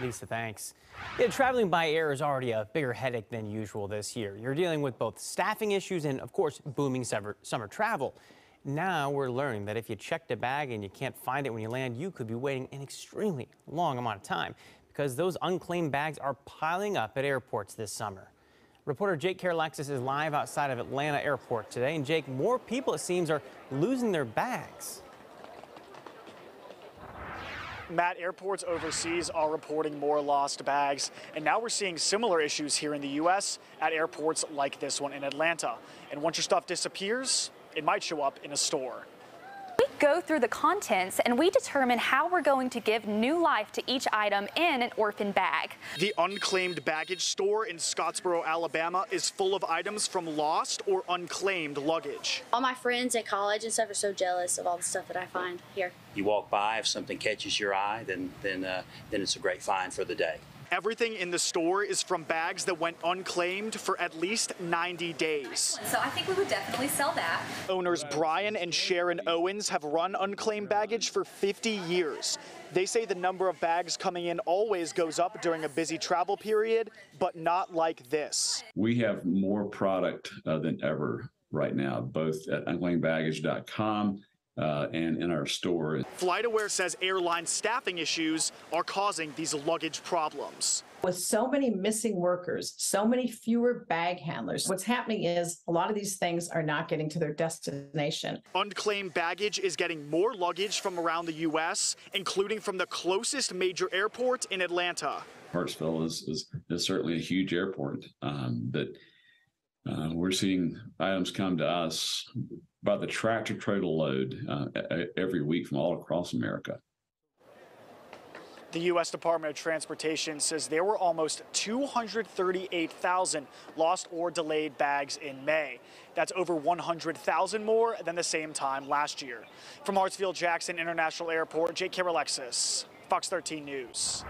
Lisa, thanks. Yeah, traveling by air is already a bigger headache than usual this year. You're dealing with both staffing issues and, of course, booming summer, summer travel. Now we're learning that if you checked a bag and you can't find it when you land, you could be waiting an extremely long amount of time because those unclaimed bags are piling up at airports this summer. Reporter Jake Karalexis is live outside of Atlanta Airport today. And Jake, more people, it seems, are losing their bags. Matt, airports overseas are reporting more lost bags, and now we're seeing similar issues here in the U.S. at airports like this one in Atlanta. And once your stuff disappears, it might show up in a store. We go through the contents and we determine how we're going to give new life to each item in an orphan bag. The unclaimed baggage store in Scottsboro, Alabama is full of items from lost or unclaimed luggage. All my friends at college and stuff are so jealous of all the stuff that I find here. You walk by, if something catches your eye, then then uh, then it's a great find for the day. Everything in the store is from bags that went unclaimed for at least 90 days. So I think we would definitely sell that. Owners Bryan and Sharon Owens have run unclaimed baggage for 50 years. They say the number of bags coming in always goes up during a busy travel period, but not like this. We have more product uh, than ever right now, both at unclaimedbaggage.com uh, and in our store. FlightAware says airline staffing issues are causing these luggage problems. With so many missing workers, so many fewer bag handlers, what's happening is a lot of these things are not getting to their destination. Unclaimed baggage is getting more luggage from around the U.S., including from the closest major airport in Atlanta. Hartsfield is, is, is certainly a huge airport um, that uh, we're seeing items come to us by the tractor trailer load uh, every week from all across America. The U.S. Department of Transportation says there were almost 238,000 lost or delayed bags in May. That's over 100,000 more than the same time last year. From Hartsfield Jackson International Airport, Jake Karalexis, Fox 13 News.